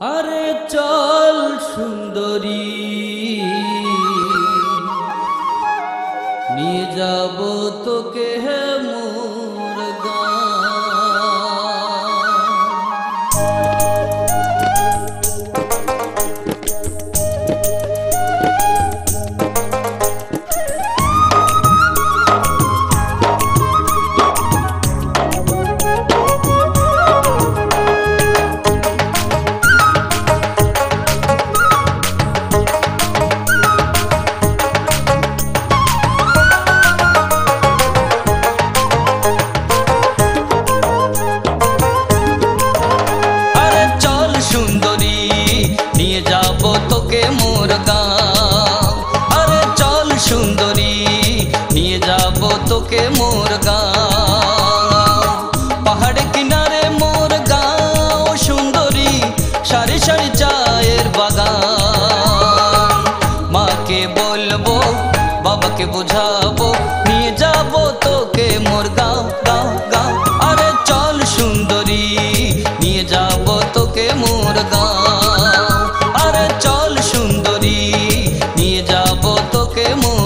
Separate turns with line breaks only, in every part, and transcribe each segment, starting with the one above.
আরে চল সুন্দরী নিয়ে যাব তোকে হে যাব তোকে মোর গাঁ পাহাড় কিনারে মোর সুন্দরী সারি সারি চায়ের বাগান। মাকে বলব, বাবাকে বোঝাবো, নিয়ে যাব তোকে মোর আরে চল সুন্দরী, নিয়ে যাব তোকে মোর আরে চল সুন্দরী, নিয়ে যাব তোকে মোর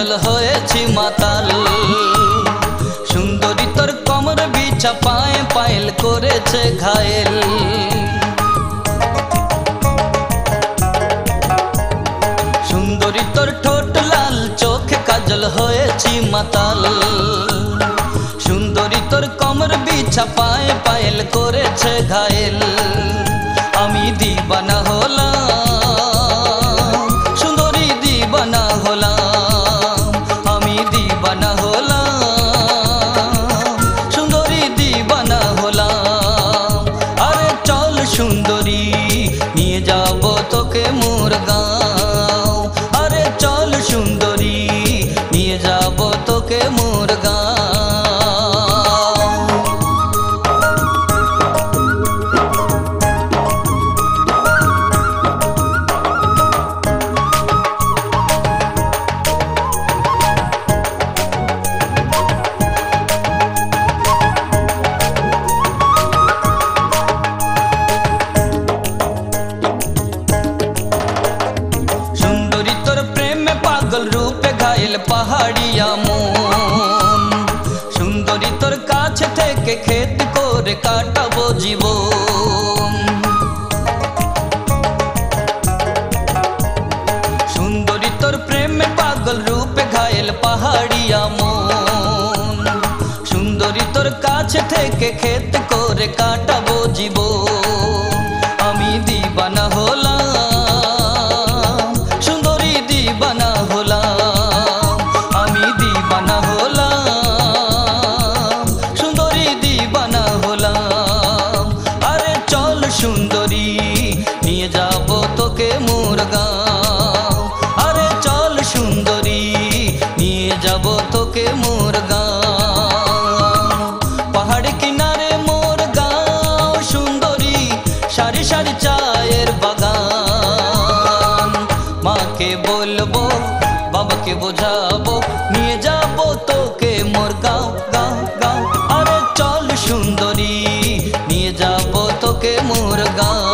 কাজল হয়েছি মাতাল। সুন্দরী তোর কমর বিছা পায়ে পায়েল করেছে ঘায়েল। সুন্দরী তোর ঠোঁট লাল, চোখে কাজল হয়েছি মাতাল। সুন্দরী তোর কমর বিছা পায়ে পায়েল করেছে ঘায়েল। মোর গাঁও সুন্দরী তোর প্রেমে থেকে খেত করে কাটাবো জীবন। সুন্দরী তোর প্রেমে পাগল রূপে ঘায়েল পাহাড়িয়া মন সুন্দরী তোর কাছে থেকে খেত করে কাটাবো জীবন। আমি দিবানা হলাম যাব মোর কিনারে মোর গাঁও সুন্দরী সারি সারি চায়ের বাগান মাকে বলব বাবাকে বোঝাবো নিয়ে যাব তোকে মোর গাঁও গাঁও গাঁও আরে চল সুন্দরী নিয়ে যাব তোকে মোর গাঁও